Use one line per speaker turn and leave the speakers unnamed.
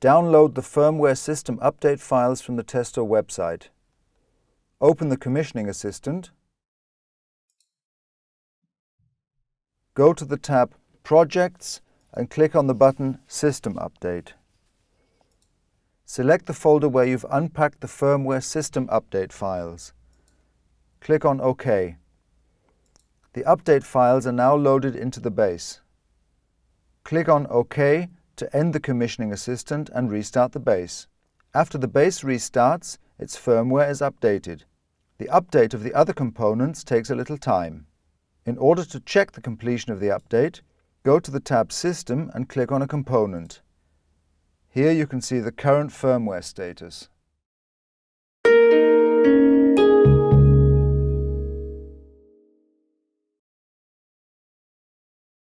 Download the firmware system update files from the Testo website. Open the Commissioning Assistant. Go to the tab Projects and click on the button System Update. Select the folder where you've unpacked the firmware system update files. Click on OK. The update files are now loaded into the base. Click on OK to end the commissioning assistant and restart the base. After the base restarts, its firmware is updated. The update of the other components takes a little time. In order to check the completion of the update, go to the tab System and click on a component. Here you can see the current firmware status.